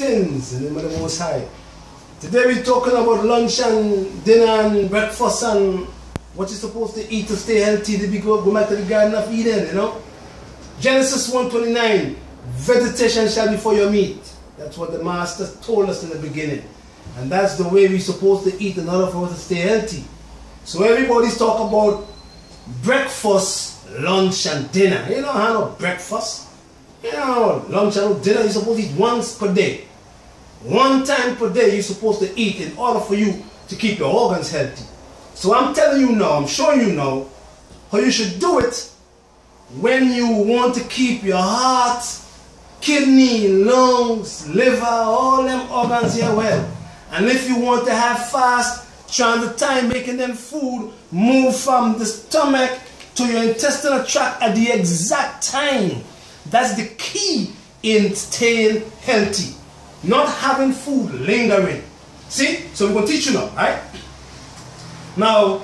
In the name of the Most High. Today we're talking about lunch and dinner and breakfast and what you're supposed to eat to stay healthy to be go, go back to the Garden of Eden, you know. Genesis 1.29, vegetation shall be for your meat. That's what the Master told us in the beginning. And that's the way we're supposed to eat in order for us to stay healthy. So everybody's talking about breakfast, lunch, and dinner. You know how no breakfast? You know, lunch and dinner you're supposed to eat once per day. One time per day you're supposed to eat in order for you to keep your organs healthy. So I'm telling you now, I'm showing you now how you should do it when you want to keep your heart, kidney, lungs, liver, all them organs here well. And if you want to have fast, trying the time making them food move from the stomach to your intestinal tract at the exact time. That's the key in staying healthy. Not having food lingering. See? So we're going to teach you now, right? Now,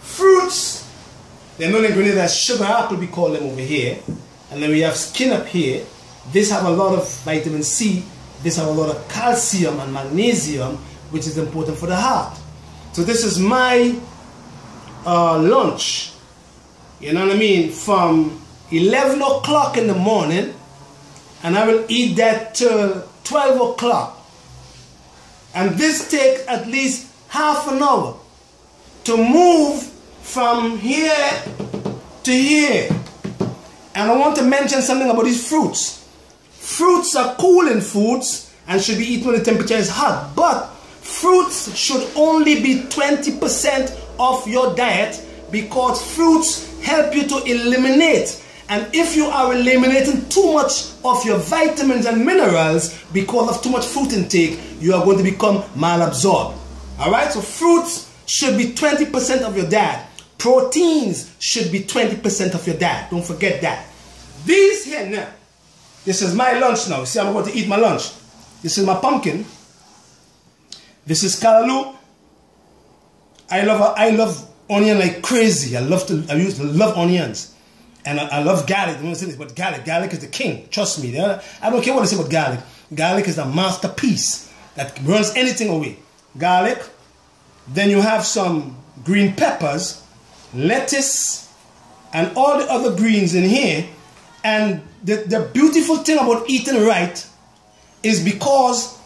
fruits, they're known ingredients as sugar apple, we call them over here. And then we have skin up here. This have a lot of vitamin C. This have a lot of calcium and magnesium, which is important for the heart. So this is my uh, lunch. You know what I mean? From 11 o'clock in the morning, and I will eat that till 12 o'clock. And this takes at least half an hour to move from here to here. And I want to mention something about these fruits. Fruits are cooling foods and should be eaten when the temperature is hot. But fruits should only be 20% of your diet because fruits help you to eliminate. And if you are eliminating too much of your vitamins and minerals because of too much fruit intake, you are going to become malabsorbed. All right, so fruits should be 20% of your diet. Proteins should be 20% of your diet. Don't forget that. These here now, this is my lunch now. See, I'm going to eat my lunch. This is my pumpkin. This is callaloo. I love I love onion like crazy. I love to I used to love onions. And I, I love garlic. I'm say this, but garlic, garlic is the king. Trust me. I don't care what they say about garlic. Garlic is a masterpiece that burns anything away. Garlic. Then you have some green peppers, lettuce, and all the other greens in here. And the, the beautiful thing about eating right is because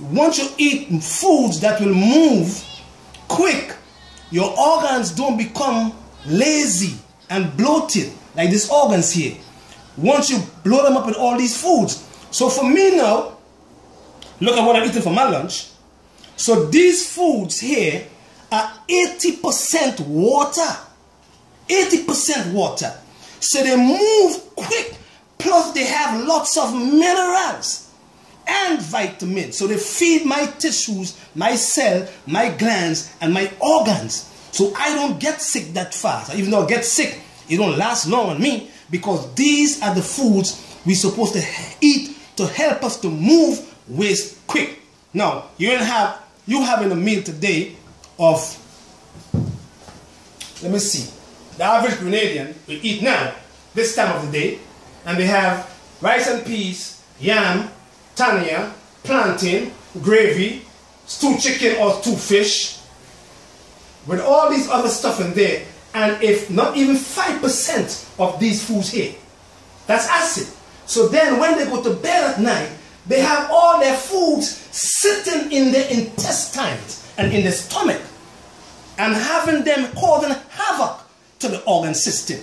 once you eat foods that will move quick, your organs don't become lazy and bloated like these organs here. Once you blow them up with all these foods. So for me now, look at what I'm eating for my lunch. So these foods here are 80% water. 80% water. So they move quick. Plus they have lots of minerals and vitamins. So they feed my tissues, my cell, my glands, and my organs. So I don't get sick that fast. Even though I get sick, it don't last long on me because these are the foods we're supposed to eat to help us to move waste quick. Now, you will have you having a meal today of let me see. The average Grenadian will eat now, this time of the day, and they have rice and peas, yam, tanya, plantain, gravy, stewed chicken or stewed fish, with all these other stuff in there, and if not even 5% of these foods here, that's acid. So then when they go to bed at night, they have all their foods sitting in their intestines and in the stomach and having them causing havoc to the organ system,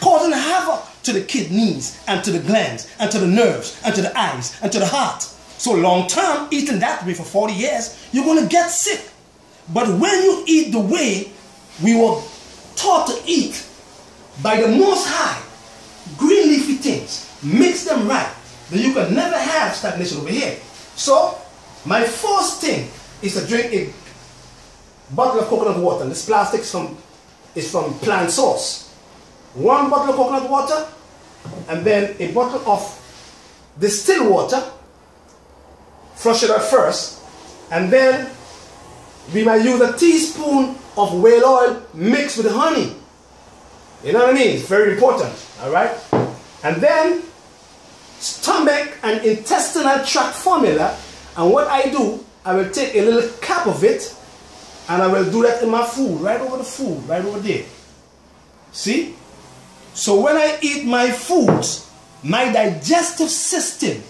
causing havoc to the kidneys and to the glands and to the nerves and to the eyes and to the heart. So long term, eating that way for 40 years, you're going to get sick. But when you eat the way we were taught to eat by the Most High, green leafy things, mix them right, then you can never have stagnation over here. So, my first thing is to drink a bottle of coconut water. This plastic is from, is from plant source. One bottle of coconut water, and then a bottle of distilled water. Flush it out first, and then we might use a teaspoon of whale oil mixed with honey. You know what I mean? It's very important. All right? And then stomach and intestinal tract formula. And what I do, I will take a little cap of it and I will do that in my food, right over the food, right over there. See? So when I eat my foods, my digestive system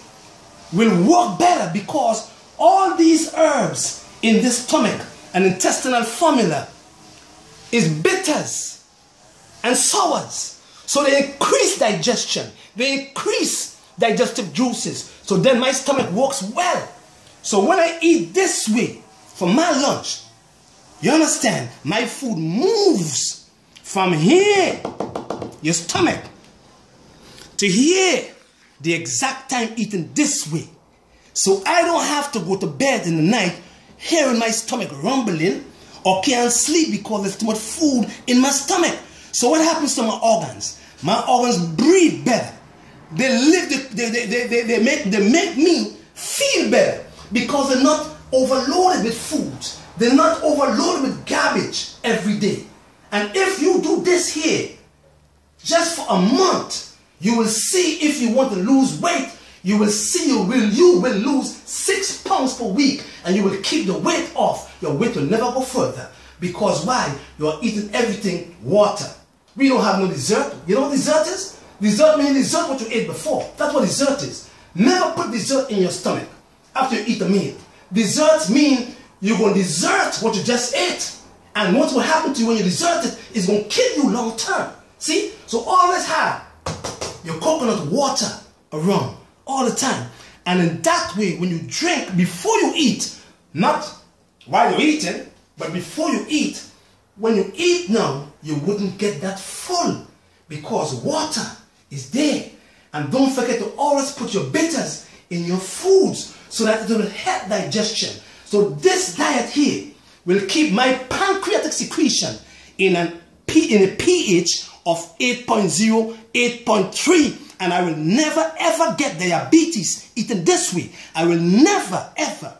will work better because all these herbs in this stomach and intestinal formula is bitters and sours. So they increase digestion. They increase digestive juices. So then my stomach works well. So when I eat this way for my lunch, you understand? My food moves from here, your stomach, to here, the exact time eating this way. So I don't have to go to bed in the night hearing my stomach rumbling or can't sleep because there's too much food in my stomach. So what happens to my organs? My organs breathe better. They live, they, they, they, they, they, make, they make me feel better because they're not overloaded with food. They're not overloaded with garbage every day. And if you do this here, just for a month, you will see if you want to lose weight, you will see you will you will lose six pounds per week and you will keep the weight off. Your weight will never go further. Because why? You are eating everything water. We don't have no dessert. You know what dessert is? Dessert means dessert what you ate before. That's what dessert is. Never put dessert in your stomach after you eat a meal. Desserts mean you're going to desert what you just ate. And what will happen to you when you desert it is going to kill you long term. See? So always have your coconut water around all the time. And in that way, when you drink before you eat, not while you're eating, but before you eat, when you eat now, you wouldn't get that full because water is there. And don't forget to always put your bitters in your foods so that it will help digestion. So this diet here will keep my pancreatic secretion in, an, in a pH of 8.0, 8.3 and I will never ever get diabetes eating this way. I will never ever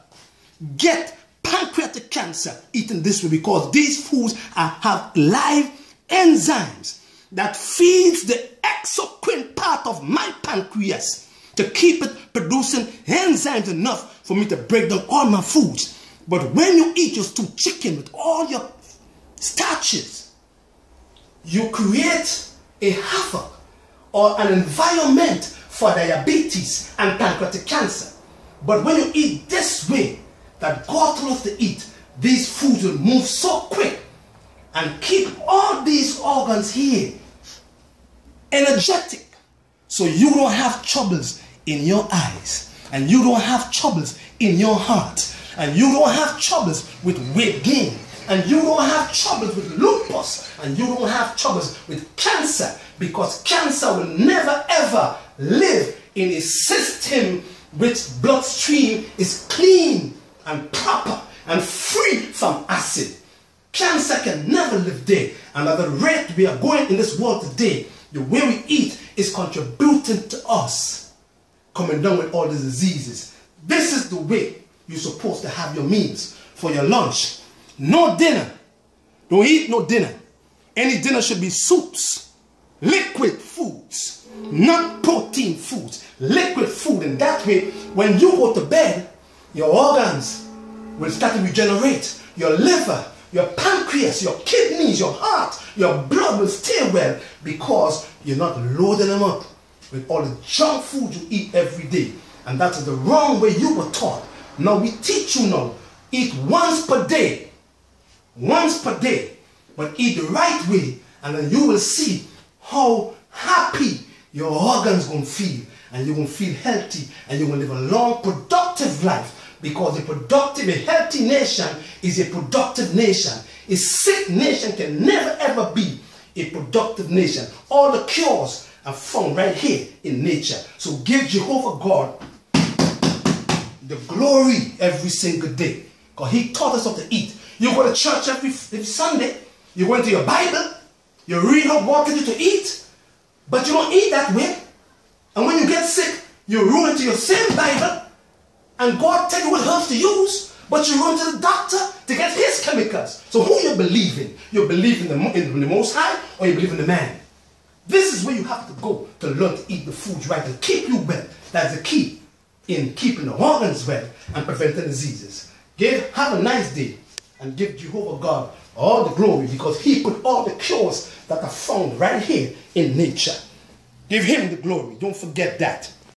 get pancreatic cancer eating this way because these foods are, have live enzymes that feeds the exocrine part of my pancreas to keep it producing enzymes enough for me to break down all my foods. But when you eat your stewed chicken with all your starches, you create a havoc or an environment for diabetes and pancreatic cancer. But when you eat this way that God us to eat, these foods will move so quick and keep all these organs here energetic so you don't have troubles in your eyes and you don't have troubles in your heart and you don't have troubles with weight gain and you don't have troubles with lupus and you don't have troubles with cancer because cancer will never ever live in a system which bloodstream is clean and proper and free from acid. Cancer can never live there. And at the rate we are going in this world today, the way we eat is contributing to us coming down with all these diseases. This is the way you're supposed to have your meals for your lunch. No dinner. Don't eat no dinner. Any dinner should be soups, liquid foods, not protein foods, liquid food. And that way, when you go to bed, your organs will start to regenerate. Your liver, your pancreas, your kidneys, your heart, your blood will stay well because you're not loading them up with all the junk food you eat every day. And that's the wrong way you were taught. Now we teach you now. Eat once per day. Once per day. But eat the right way. And then you will see how happy your organs going to feel. And you're going to feel healthy. And you're going to live a long, productive life. Because a productive, a healthy nation is a productive nation. A sick nation can never ever be a productive nation. All the cures are found right here in nature. So give Jehovah God the glory every single day. Because he taught us how to eat. You go to church every, every Sunday. You go into your Bible. You read how God tells you to eat. But you don't eat that way. And when you get sick, you run into your same Bible. And God tell you what herbs to use. But you run to the doctor to get his chemicals. So who you believe in? You believe in the, in the Most High or you believe in the man? This is where you have to go to learn to eat the food right to keep you well. That's the key in keeping the organs well and preventing diseases. Give, have a nice day and give Jehovah God all the glory because he put all the cures that are found right here in nature. Give him the glory. Don't forget that.